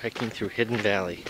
hiking through Hidden Valley.